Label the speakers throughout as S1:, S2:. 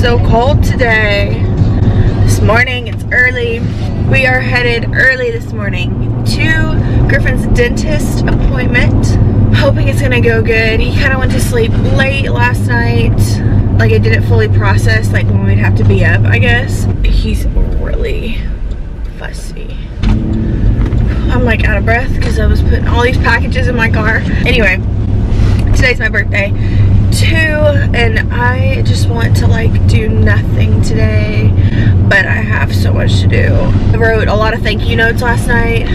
S1: so cold today. This morning, it's early. We are headed early this morning to Griffin's dentist appointment. Hoping it's gonna go good. He kind of went to sleep late last night. Like it didn't fully process like when we'd have to be up, I guess. He's really fussy. I'm like out of breath because I was putting all these packages in my car. Anyway, today's my birthday too and I just want to like do nothing today but I have so much to do. I wrote a lot of thank you notes last night.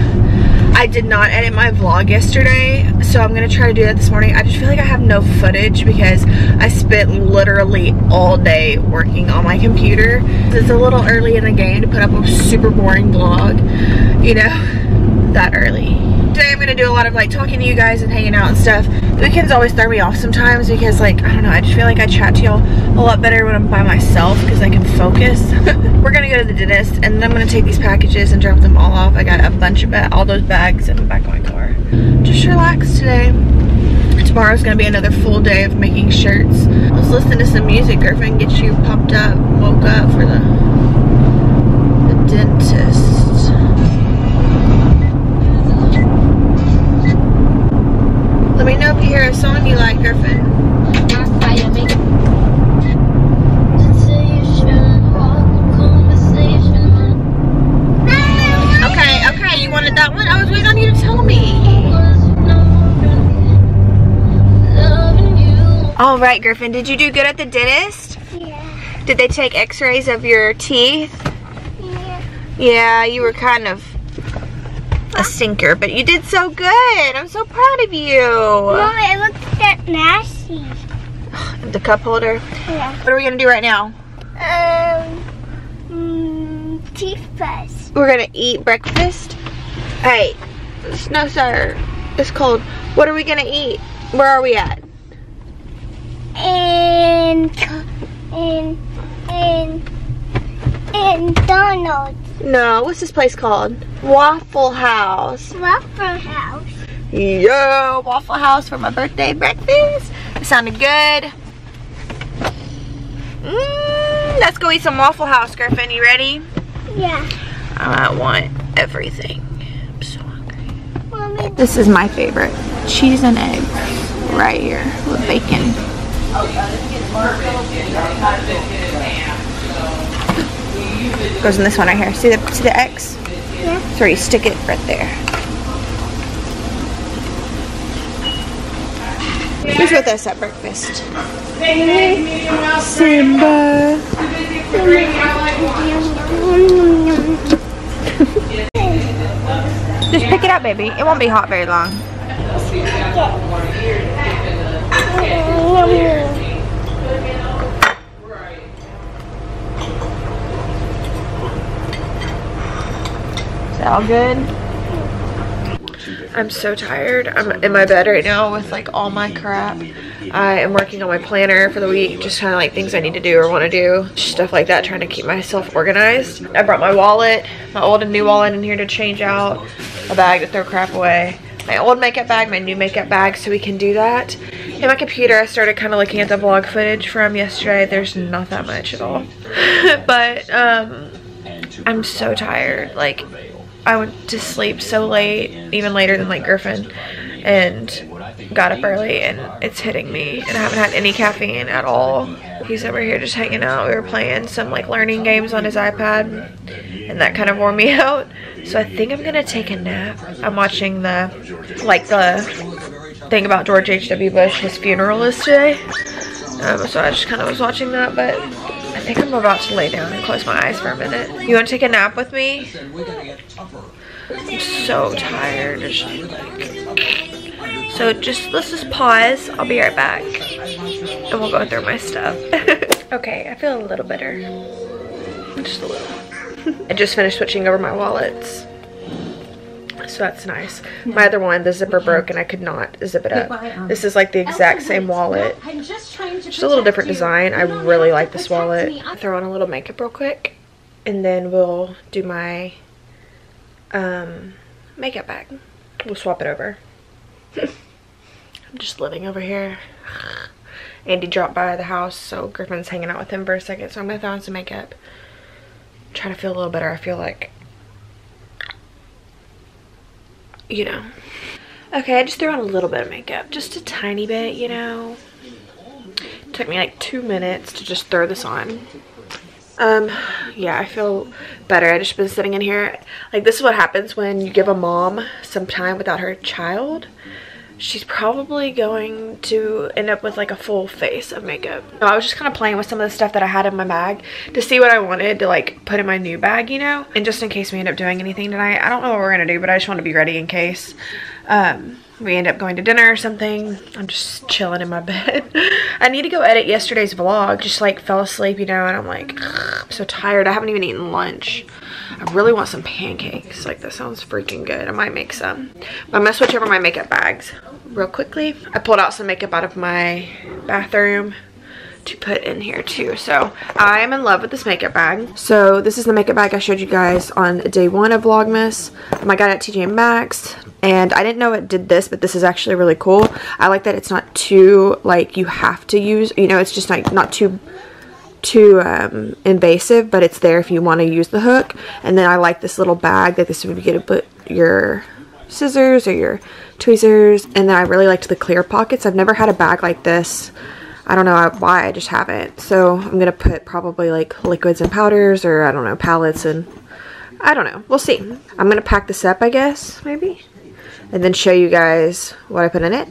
S1: I did not edit my vlog yesterday so I'm gonna try to do that this morning. I just feel like I have no footage because I spent literally all day working on my computer. It's a little early in the game to put up a super boring vlog, you know, that early today I'm gonna do a lot of like talking to you guys and hanging out and stuff. The weekends always throw me off sometimes because like, I don't know, I just feel like I chat to y'all a lot better when I'm by myself because I can focus. We're gonna go to the dentist and then I'm gonna take these packages and drop them all off. I got a bunch of all those bags in the back of my car. Just relax today. Tomorrow's gonna be another full day of making shirts. Let's listen to some music, Griffin, get you pumped up, woke up for the, the dentist. Song you like, Griffin. Okay, okay, you wanted that one? I was waiting on you to tell me. All right, Griffin, did you do good at the dentist?
S2: Yeah.
S1: Did they take x-rays of your teeth?
S2: Yeah.
S1: Yeah, you were kind of a stinker, but you did so good. I'm so proud of you.
S2: Mom, it looks that nasty.
S1: The cup holder.
S2: Yeah.
S1: What are we gonna do right now?
S2: Um. Mm, teeth first.
S1: We're gonna eat breakfast. Hey, no sir, it's cold. What are we gonna eat? Where are we at?
S2: And and and and Donald's
S1: No, what's this place called? Waffle House.
S2: Waffle House.
S1: Yeah, Waffle House for my birthday breakfast. It sounded good. Mm, let's go eat some Waffle House, Griffin. You ready?
S2: Yeah.
S1: I want everything. I'm so hungry.
S2: Mommy.
S1: This is my favorite. Cheese and eggs right here with bacon. Goes in this one right here. See the see the X?
S2: Yeah.
S1: So you stick it right there. Who's with us at breakfast? Simba. Just pick it up, baby. It won't be hot very long. All good? I'm so tired. I'm in my bed right now with like all my crap. I am working on my planner for the week, just kind of like things I need to do or want to do, stuff like that, trying to keep myself organized. I brought my wallet, my old and new wallet in here to change out, a bag to throw crap away, my old makeup bag, my new makeup bag, so we can do that. In my computer, I started kind of looking at the vlog footage from yesterday. There's not that much at all. but um, I'm so tired. Like, I went to sleep so late, even later than like Griffin, and got up early and it's hitting me and I haven't had any caffeine at all. He's over here just hanging out. We were playing some like learning games on his iPad and that kind of wore me out. So I think I'm gonna take a nap. I'm watching the, like the thing about George H.W. Bush, his funeral is today. Um, so I just kind of was watching that, but think I'm about to lay down and close my eyes for a minute. You want to take a nap with me? I'm so tired. So just, let's just pause. I'll be right back. And we'll go through my stuff. okay, I feel a little better. Just a little. I just finished switching over my wallets. So that's nice. My other one, the zipper broke and I could not zip it up. This is like the exact same wallet. Just a little different design. I really like this wallet. Throw on a little makeup real quick. And then we'll do my um, makeup bag. We'll swap it over. I'm just living over here Andy dropped by the house, so Griffin's hanging out with him for a second. So I'm gonna throw on some makeup. Try to feel a little better. I feel like, you know. Okay, I just threw on a little bit of makeup. Just a tiny bit, you know. took me like two minutes to just throw this on. Um, yeah, I feel better. I just been sitting in here. Like, this is what happens when you give a mom some time without her child. She's probably going to end up with like a full face of makeup. I was just kind of playing with some of the stuff that I had in my bag to see what I wanted to like put in my new bag, you know? And just in case we end up doing anything tonight. I don't know what we're to do, but I just want to be ready in case. Um, we end up going to dinner or something. I'm just chilling in my bed. I need to go edit yesterday's vlog. Just like fell asleep, you know, and I'm like, I'm so tired. I haven't even eaten lunch. I really want some pancakes. Like, that sounds freaking good. I might make some. I'm going to switch over my makeup bags real quickly. I pulled out some makeup out of my bathroom to put in here too. So I am in love with this makeup bag. So this is the makeup bag I showed you guys on day one of Vlogmas. I got it at TJ Maxx and I didn't know it did this but this is actually really cool. I like that it's not too like you have to use, you know, it's just like not too too um, invasive but it's there if you want to use the hook and then I like this little bag that this would be good to put your scissors or your tweezers and then I really liked the clear pockets. I've never had a bag like this I don't know why, I just haven't. So I'm going to put probably like liquids and powders or I don't know, palettes and I don't know. We'll see. I'm going to pack this up, I guess, maybe. And then show you guys what I put in it.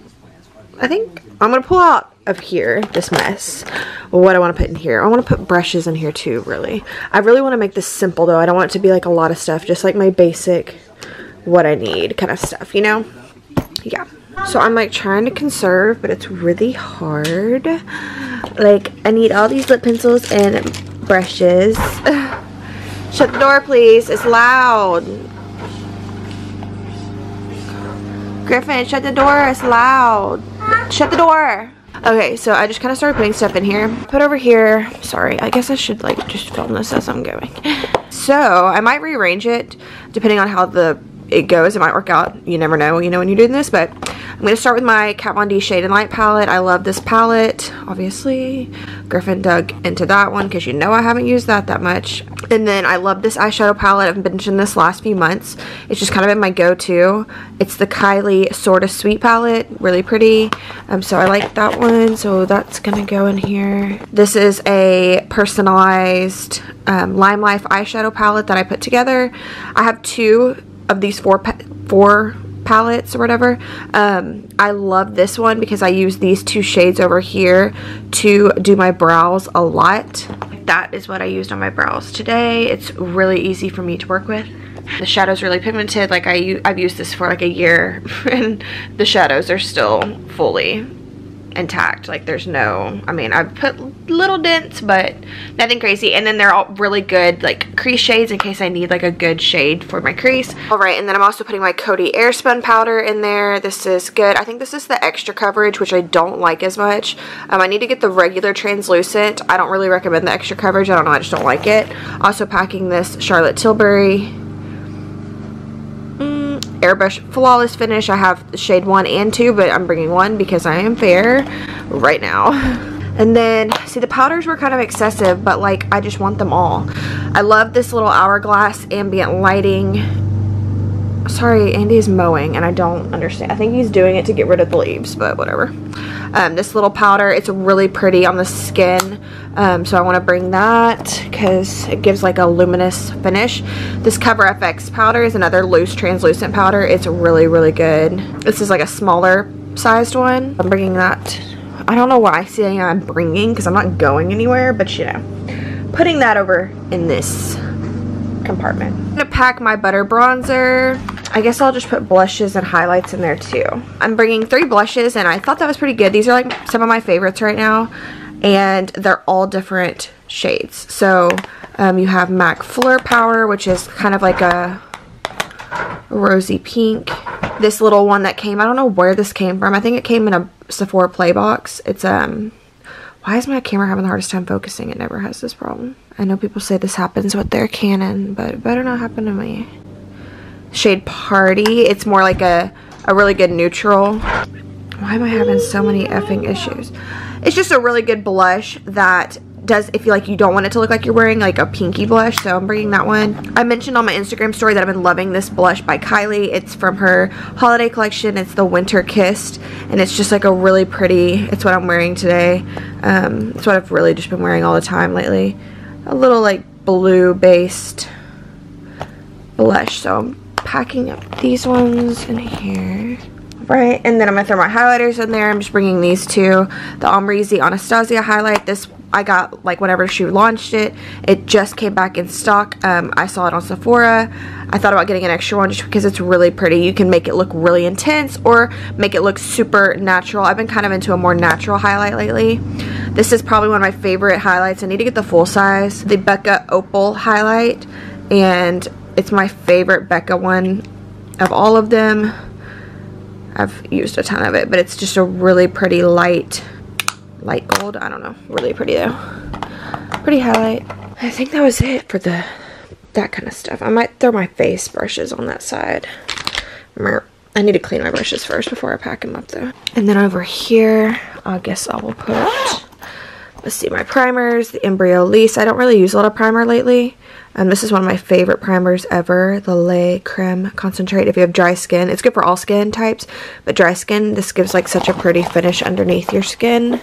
S1: I think I'm going to pull out of here, this mess, what I want to put in here. I want to put brushes in here too, really. I really want to make this simple though. I don't want it to be like a lot of stuff, just like my basic, what I need kind of stuff, you know? Yeah. So I'm like trying to conserve, but it's really hard. Like I need all these lip pencils and brushes. Shut the door, please. It's loud. Griffin, shut the door. It's loud. Shut the door. Okay, so I just kind of started putting stuff in here. Put over here. Sorry, I guess I should like just film this as I'm going. So I might rearrange it depending on how the it goes. It might work out. You never know, you know, when you're doing this. But I'm going to start with my Kat Von D Shade and Light palette. I love this palette. Obviously, Griffin dug into that one because you know I haven't used that that much. And then I love this eyeshadow palette. I've been using this last few months. It's just kind of been my go-to. It's the Kylie Sorta Sweet palette. Really pretty. Um, so I like that one. So that's going to go in here. This is a personalized um, Lime Life eyeshadow palette that I put together. I have two of these four four palettes or whatever. Um, I love this one because I use these two shades over here to do my brows a lot. That is what I used on my brows today. It's really easy for me to work with. The shadow's really pigmented. Like I, I've used this for like a year and the shadows are still fully intact. Like there's no, I mean, I've put little dents, but nothing crazy. And then they're all really good like crease shades in case I need like a good shade for my crease. All right, and then I'm also putting my Coty Airspun powder in there. This is good. I think this is the extra coverage, which I don't like as much. Um, I need to get the regular translucent. I don't really recommend the extra coverage. I don't know, I just don't like it. Also packing this Charlotte Tilbury airbrush flawless finish. I have shade one and two but i'm bringing one because i am fair right now. And then see the powders were kind of excessive but like i just want them all. I love this little hourglass ambient lighting sorry andy is mowing and i don't understand i think he's doing it to get rid of the leaves but whatever um, this little powder it's really pretty on the skin um, so I want to bring that because it gives like a luminous finish. This Cover FX powder is another loose translucent powder. It's really, really good. This is like a smaller sized one. I'm bringing that. I don't know why I say I'm bringing because I'm not going anywhere, but you know, putting that over in this compartment. I'm gonna pack my butter bronzer. I guess I'll just put blushes and highlights in there too. I'm bringing three blushes and I thought that was pretty good. These are like some of my favorites right now and they're all different shades. So um, you have MAC Fleur Power, which is kind of like a rosy pink. This little one that came, I don't know where this came from. I think it came in a Sephora Play box. It's, um, why is my camera having the hardest time focusing? It never has this problem. I know people say this happens with their Canon, but it better not happen to me. Shade Party. It's more like a, a really good neutral. Why am I having so many effing issues? It's just a really good blush that does if you like you don't want it to look like you're wearing like a pinky blush so I'm bringing that one I mentioned on my Instagram story that I've been loving this blush by Kylie it's from her holiday collection it's the winter kissed and it's just like a really pretty it's what I'm wearing today um, it's what I've really just been wearing all the time lately a little like blue based blush so packing up these ones in here. Right and then I'm gonna throw my highlighters in there. I'm just bringing these two. The Amrezy Anastasia highlight this I got like whenever she launched it it just came back in stock. Um, I saw it on Sephora. I thought about getting an extra one just because it's really pretty. You can make it look really intense or make it look super natural. I've been kind of into a more natural highlight lately. This is probably one of my favorite highlights. I need to get the full size. The Becca Opal highlight and it's my favorite Becca one of all of them I've used a ton of it, but it's just a really pretty light, light gold. I don't know. Really pretty though. Pretty highlight. I think that was it for the that kind of stuff. I might throw my face brushes on that side. I need to clean my brushes first before I pack them up though. And then over here, I guess I will put, let's see, my primers, the Embryolisse. I don't really use a lot of primer lately. And this is one of my favorite primers ever, the Le Creme Concentrate. If you have dry skin, it's good for all skin types, but dry skin, this gives like such a pretty finish underneath your skin,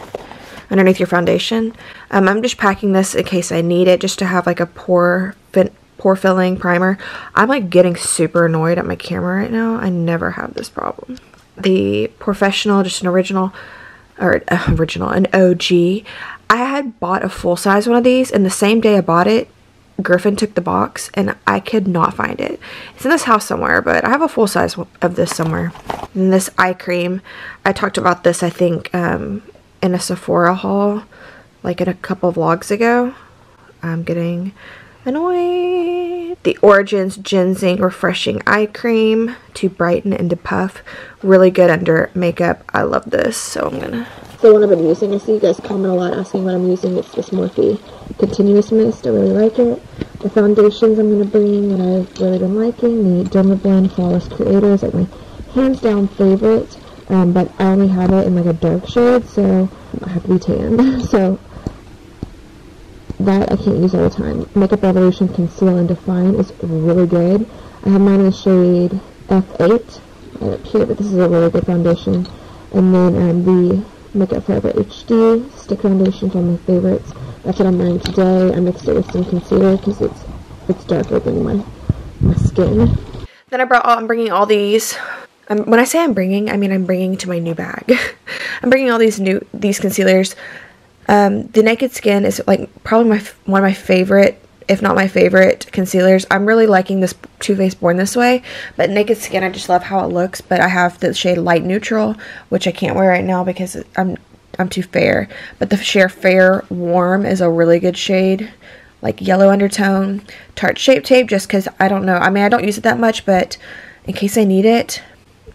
S1: underneath your foundation. Um, I'm just packing this in case I need it, just to have like a pore, pore filling primer. I'm like getting super annoyed at my camera right now. I never have this problem. The POREfessional, just an original, or uh, original, an OG. I had bought a full size one of these, and the same day I bought it, Griffin took the box and I could not find it. It's in this house somewhere, but I have a full size of this somewhere. And this eye cream, I talked about this, I think, um, in a Sephora haul, like in a couple vlogs ago. I'm getting annoyed. The Origins Ginseng Refreshing Eye Cream to brighten and to puff. Really good under makeup. I love this, so I'm gonna the one I've been using. I see you guys comment a lot asking what I'm using. It's this Morphe Continuous Mist. I really like it. The foundations I'm going to bring and I've really been liking. The Dermablend Flawless Creator is like my hands down favorite. Um, but I only have it in like a dark shade, so I have to be tan. so that I can't use all the time. Makeup Revolution Conceal and Define is really good. I have mine in the shade F8 right up here, but this is a really good foundation. And then um, the Makeup Forever HD Stick Foundation is one of my favorites. That's what I'm wearing today. I mixed it with some concealer because it's it's darker than my my skin. Then I brought all, I'm bringing all these. Um, when I say I'm bringing, I mean I'm bringing to my new bag. I'm bringing all these new these concealers. Um, the Naked Skin is like probably my one of my favorite if not my favorite concealers. I'm really liking this Too Faced Born This Way, but Naked Skin, I just love how it looks, but I have the shade Light Neutral, which I can't wear right now because I'm I'm too fair, but the shade Fair Warm is a really good shade, like yellow undertone. Tarte Shape Tape, just because I don't know, I mean, I don't use it that much, but in case I need it,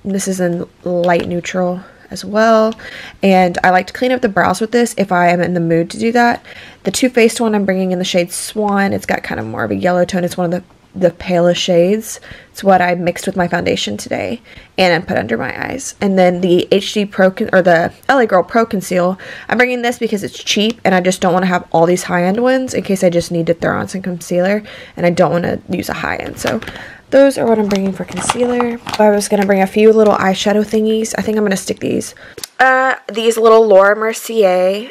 S1: this is in light neutral as well. And I like to clean up the brows with this if I am in the mood to do that. The Too Faced one I'm bringing in the shade Swan. It's got kind of more of a yellow tone. It's one of the the palest shades. It's what I mixed with my foundation today and I put under my eyes. And then the HD Pro or the LA Girl Pro Conceal. I'm bringing this because it's cheap and I just don't want to have all these high-end ones in case I just need to throw on some concealer and I don't want to use a high-end. So those are what I'm bringing for concealer. I was going to bring a few little eyeshadow thingies. I think I'm going to stick these. Uh, these little Laura Mercier,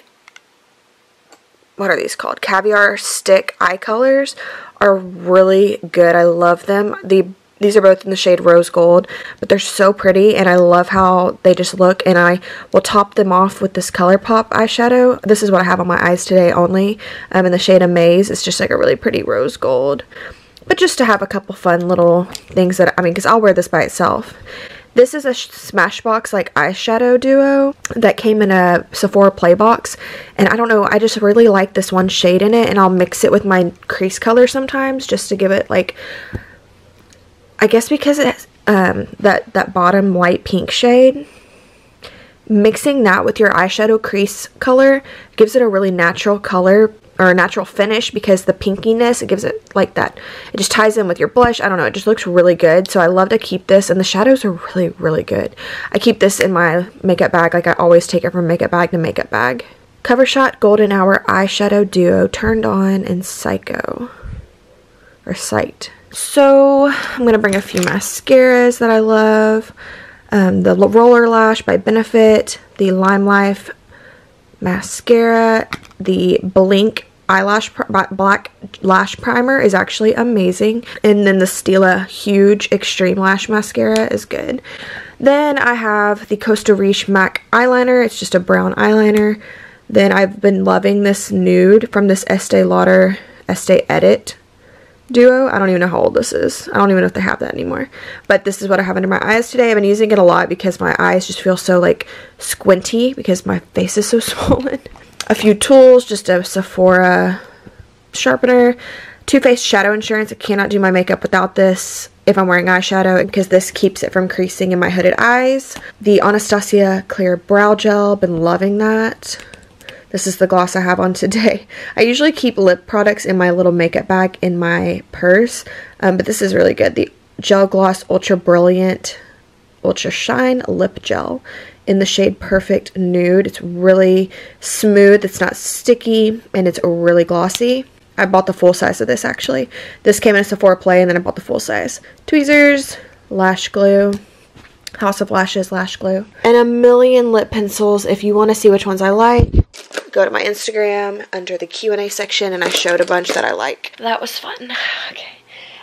S1: what are these called? Caviar Stick Eye Colors are really good. I love them. The these are both in the shade rose gold but they're so pretty and I love how they just look and I will top them off with this ColourPop eyeshadow this is what I have on my eyes today only um, in the shade of Amaze it's just like a really pretty rose gold but just to have a couple fun little things that, I mean, because I'll wear this by itself. This is a Smashbox like eyeshadow duo that came in a Sephora play box. And I don't know, I just really like this one shade in it. And I'll mix it with my crease color sometimes just to give it like, I guess because it's um, that, that bottom light pink shade. Mixing that with your eyeshadow crease color gives it a really natural color or natural finish because the pinkiness it gives it like that it just ties in with your blush I don't know it just looks really good so I love to keep this and the shadows are really really good I keep this in my makeup bag like I always take it from makeup bag to makeup bag Cover Shot Golden Hour Eyeshadow Duo Turned On and Psycho. Or Sight. So, I'm going to bring a few mascaras that I love. Um, the Roller Lash by Benefit. The Lime Life mascara. The Blink eyelash black lash primer is actually amazing and then the Stila huge extreme lash mascara is good then I have the Costa Riche MAC eyeliner it's just a brown eyeliner then I've been loving this nude from this Estee Lauder Estee Edit duo. I don't even know how old this is. I don't even know if they have that anymore. But this is what I have under my eyes today. I've been using it a lot because my eyes just feel so like squinty because my face is so swollen a few tools, just a Sephora sharpener, Too Faced Shadow Insurance. I cannot do my makeup without this if I'm wearing eyeshadow because this keeps it from creasing in my hooded eyes. The Anastasia Clear Brow Gel, been loving that. This is the gloss I have on today. I usually keep lip products in my little makeup bag in my purse, um, but this is really good. The Gel Gloss Ultra Brilliant Ultra Shine Lip Gel in the shade Perfect Nude. It's really smooth, it's not sticky, and it's really glossy. I bought the full size of this actually. This came in a Sephora Play and then I bought the full size. Tweezers, lash glue, House of Lashes lash glue, and a million lip pencils. If you want to see which ones I like, go to my Instagram under the Q&A section and I showed a bunch that I like. That was fun. Okay.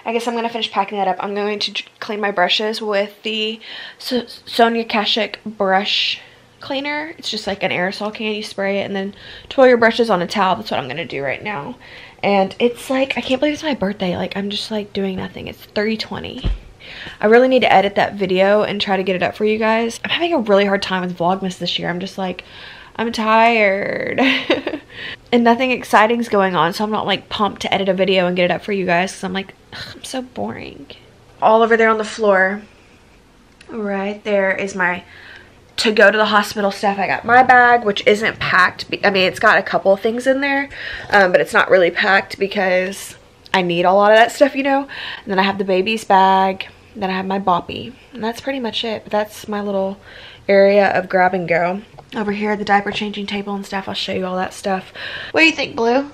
S1: I guess I'm going to finish packing that up. I'm going to clean my brushes with the so Sonia Kashuk brush cleaner. It's just like an aerosol can. You spray it and then twirl your brushes on a towel. That's what I'm going to do right now. And it's like, I can't believe it's my birthday. Like, I'm just like doing nothing. It's 320. I really need to edit that video and try to get it up for you guys. I'm having a really hard time with Vlogmas this year. I'm just like, I'm tired. and nothing exciting is going on, so I'm not like pumped to edit a video and get it up for you guys because I'm like, I'm so boring. All over there on the floor, right there is my to go to the hospital stuff. I got my bag, which isn't packed. I mean, it's got a couple of things in there, um, but it's not really packed because I need a lot of that stuff, you know. And then I have the baby's bag. Then I have my boppy. And that's pretty much it. But that's my little area of grab and go. Over here, the diaper changing table and stuff. I'll show you all that stuff. What do you think, Blue?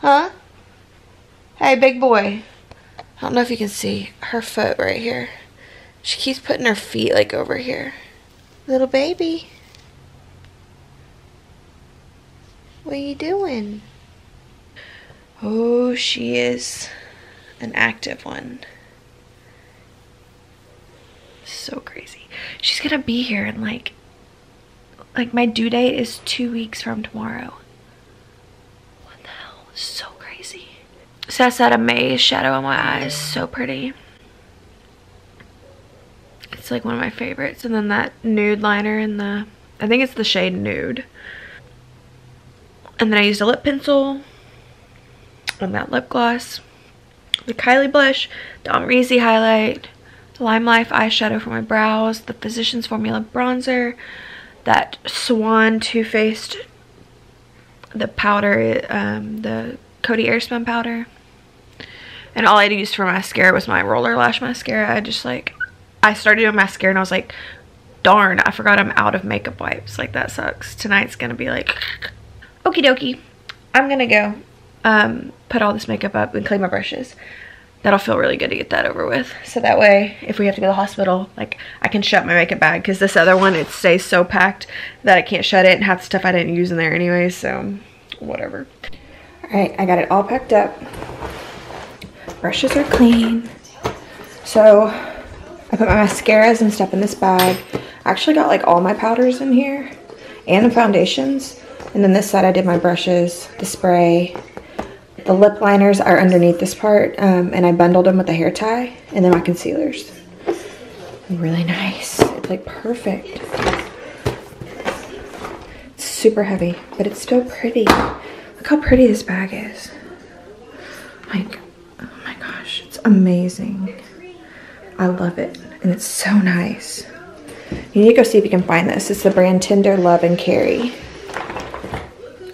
S1: Huh? Hey, big boy. I don't know if you can see her foot right here. She keeps putting her feet like over here. Little baby. What are you doing? Oh, she is an active one. So crazy she's gonna be here and like like my due date is two weeks from tomorrow what the hell so so that's that amaze shadow on my eyes. So pretty. It's like one of my favorites. And then that nude liner in the I think it's the shade nude. And then I used a lip pencil and that lip gloss. The Kylie blush the Amrezy highlight the Lime Life eyeshadow for my brows, the Physicians Formula bronzer, that Swan Too Faced, the powder, um, the Coty Airspun powder. And all I'd used for mascara was my roller lash mascara. I just like, I started doing mascara and I was like, darn, I forgot I'm out of makeup wipes. Like that sucks. Tonight's gonna be like, okie dokie. I'm gonna go um, put all this makeup up and clean my brushes that'll feel really good to get that over with. So that way, if we have to go to the hospital, like I can shut my makeup bag because this other one, it stays so packed that I can't shut it and have stuff I didn't use in there anyway, so whatever. All right, I got it all packed up. Brushes are clean. So I put my mascaras and stuff in this bag. I actually got like all my powders in here and the foundations. And then this side I did my brushes, the spray, the lip liners are underneath this part, um, and I bundled them with a hair tie, and then my concealers. Really nice. It's like perfect. It's super heavy, but it's still pretty. Look how pretty this bag is. Like, oh my gosh, it's amazing. I love it, and it's so nice. You need to go see if you can find this. It's the brand Tender Love and Carry.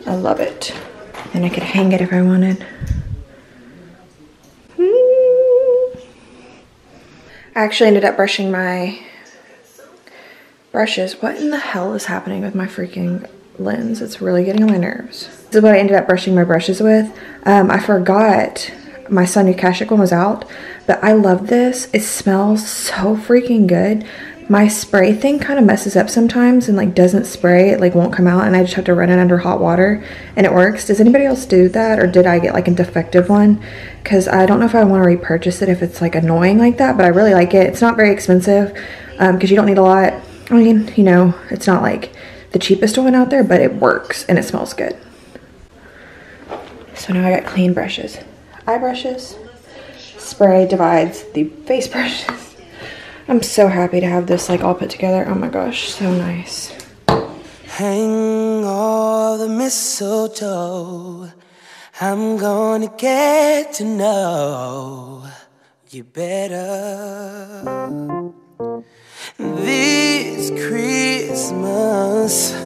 S1: I love it. And I could hang it if I wanted. I actually ended up brushing my Brushes. What in the hell is happening with my freaking lens? It's really getting on my nerves. This is what I ended up brushing my brushes with. Um, I forgot my Sonia Kashuk one was out, but I love this. It smells so freaking good. My spray thing kind of messes up sometimes and like doesn't spray. It like won't come out and I just have to run it under hot water and it works. Does anybody else do that or did I get like a defective one? Because I don't know if I want to repurchase it if it's like annoying like that, but I really like it. It's not very expensive because um, you don't need a lot I mean, you know, it's not like the cheapest one out there, but it works and it smells good. So now I got clean brushes. Eye brushes, spray divides the face brushes. I'm so happy to have this like all put together. Oh my gosh, so nice. Hang all the mistletoe. I'm gonna get to know you better this Christmas.